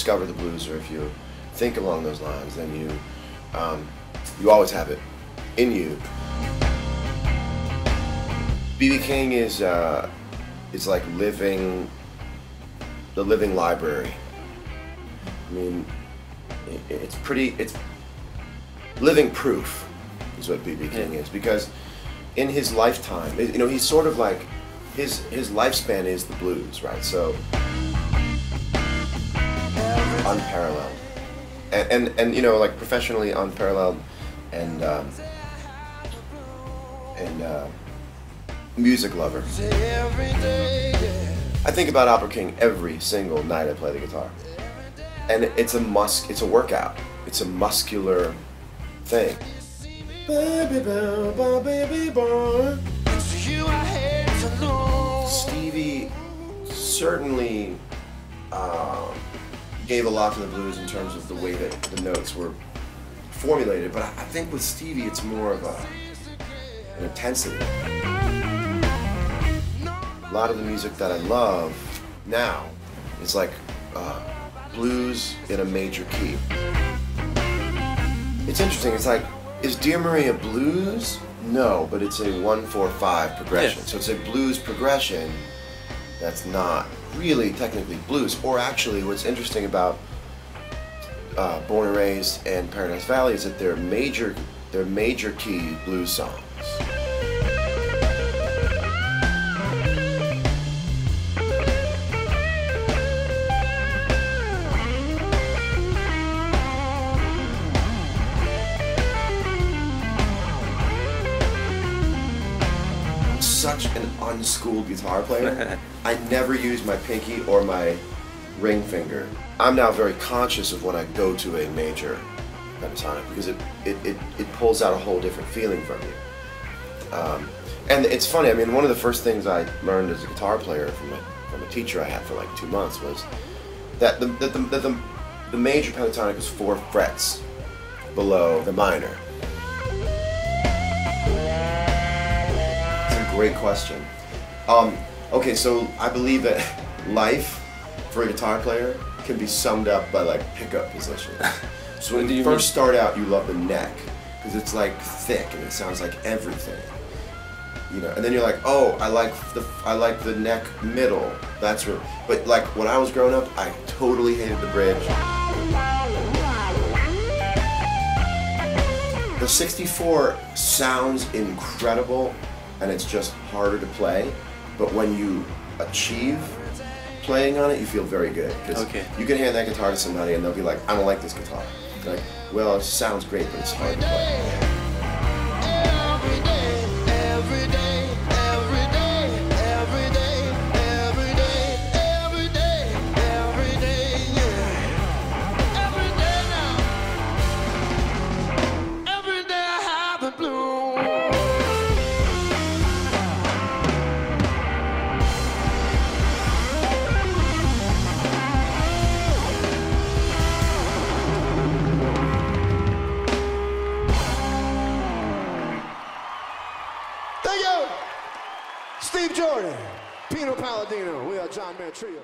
discover the blues or if you think along those lines, then you um, you always have it in you. BB King is uh, is like living the living library. I mean, it's pretty. It's living proof is what BB King is because in his lifetime, you know, he's sort of like his his lifespan is the blues, right? So unparalleled, and and, and you know, like professionally unparalleled, and um, and uh, music lover. I think about Albert King every single night I play the guitar, and it's a musk. It's a workout. It's a muscular thing. Stevie certainly uh, gave a lot to the blues in terms of the way that the notes were formulated, but I think with Stevie it's more of a, an intensity. A lot of the music that I love now is like uh, blues in a major key. It's interesting, it's like, is Dear Marie blues? No, but it's a one, four, five progression. Yeah. So it's a blues progression that's not really technically blues. Or actually, what's interesting about uh, Born and Raised and Paradise Valley is that they're major, they're major key blues songs. Such an unschooled guitar player. I never use my pinky or my ring finger. I'm now very conscious of when I go to a major pentatonic because it, it, it, it pulls out a whole different feeling from you. Um, and it's funny, I mean, one of the first things I learned as a guitar player from a, from a teacher I had for like two months was that the, that the, that the, the major pentatonic is four frets below the minor. Great question. Um, okay, so I believe that life for a guitar player can be summed up by like pickup position. So when you you first start out, you love the neck because it's like thick and it sounds like everything. You know, and then you're like, oh, I like the I like the neck middle. That's where. But like when I was growing up, I totally hated the bridge. The 64 sounds incredible and it's just harder to play, but when you achieve playing on it, you feel very good. Because Okay. you can hand that guitar to somebody and they'll be like, I don't like this guitar. Like, well, it sounds great, but it's hard to play. Thank you. Steve Jordan, Pino Palladino. We are John Mayer Trio.